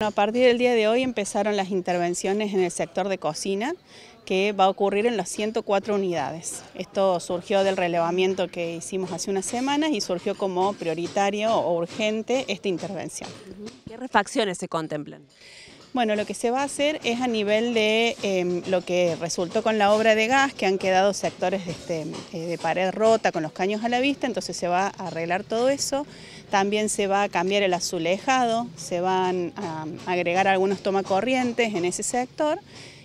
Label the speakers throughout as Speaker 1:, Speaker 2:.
Speaker 1: A partir del día de hoy empezaron las intervenciones en el sector de cocina, que va a ocurrir en las 104 unidades. Esto surgió del relevamiento que hicimos hace unas semanas y surgió como prioritario o urgente esta intervención.
Speaker 2: ¿Qué refacciones se contemplan?
Speaker 1: Bueno, lo que se va a hacer es a nivel de em, lo que resultó con la obra de gas, que han quedado sectores de, este, eh, de pared rota con los caños a la vista, entonces se va a arreglar todo eso. También se va a cambiar el azulejado, se van a agregar algunos tomacorrientes en ese sector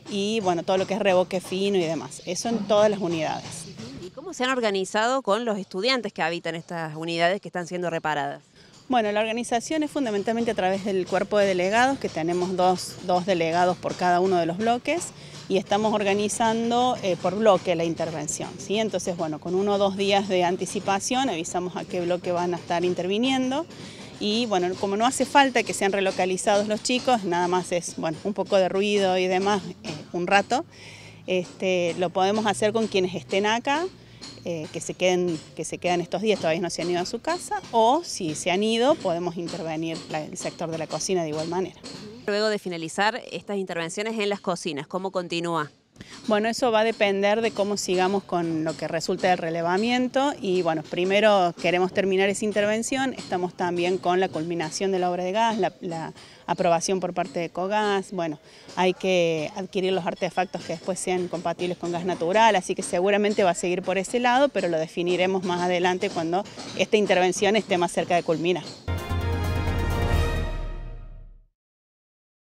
Speaker 1: y bueno, todo lo que es reboque fino y demás. Eso en todas las unidades.
Speaker 2: ¿Y cómo se han organizado con los estudiantes que habitan estas unidades que están siendo reparadas?
Speaker 1: Bueno, la organización es fundamentalmente a través del cuerpo de delegados, que tenemos dos, delegados por cada uno de los bloques, y estamos organizando eh, por bloque la intervención. ¿sí? Entonces, bueno, con uno o dos días de anticipación avisamos a qué bloque van a estar interviniendo. Y bueno, como no hace falta que sean relocalizados los chicos, nada más es bueno, un poco de ruido y demás, eh, un rato, este, lo podemos hacer con quienes estén acá, eh, que, se queden, que se quedan estos días, todavía no se han ido a su casa, o si se han ido, podemos intervenir el sector de la cocina de igual manera.
Speaker 2: Luego de finalizar estas intervenciones en las cocinas, ¿cómo continúa?
Speaker 1: Bueno, eso va a depender de cómo sigamos con lo que resulte del relevamiento y bueno, primero queremos terminar esa intervención, estamos también con la culminación de la obra de gas, la, aprobación por parte de COGAS, bueno, hay que adquirir los artefactos que después sean compatibles con gas natural, así que seguramente va a seguir por ese lado, pero lo definiremos más adelante cuando esta intervención esté más cerca de culminar.